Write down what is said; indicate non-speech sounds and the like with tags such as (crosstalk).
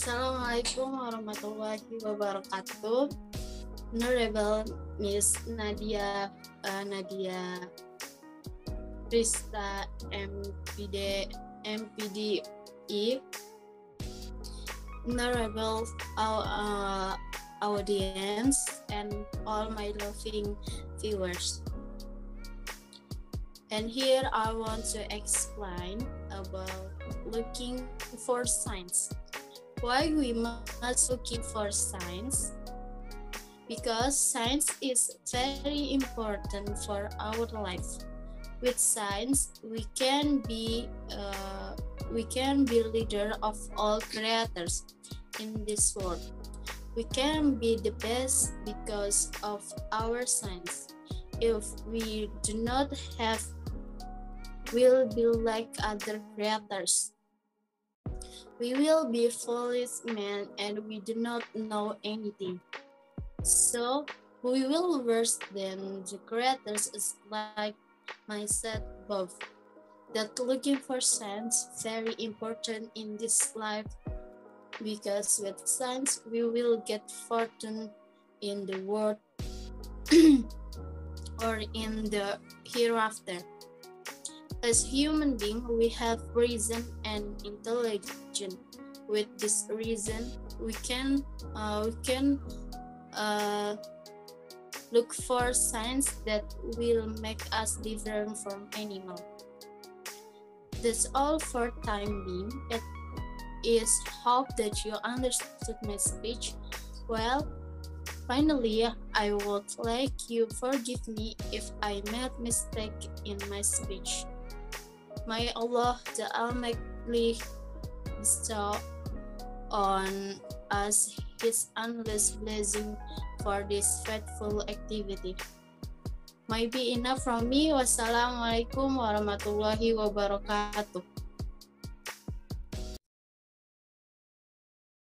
Assalamualaikum warahmatullahi wabarakatuh. Honorable Miss Nadia uh, Nadia Prista MPD MPDE Honorable uh, audience and all my loving viewers. And here I want to explain about looking for signs. Why we must looking for science Because science is very important for our life. With science, we can be uh, we can be leader of all creators in this world. We can be the best because of our science. If we do not have, we'll be like other creators. We will be foolish men and we do not know anything. So we will worse than the creators is like my said above. That looking for sense very important in this life because with science we will get fortune in the world (clears throat) or in the hereafter. As human being, we have reason and intelligence. With this reason, we can uh, we can uh, look for signs that will make us different from animal. That's all for time being. It is hope that you understood my speech. Well, finally, I would like you forgive me if I made mistake in my speech. May Allah the Almighty bestow on us His endless blessing for this faithful activity. Might be enough from me. Wassalamualaikum warahmatullahi wabarakatuh.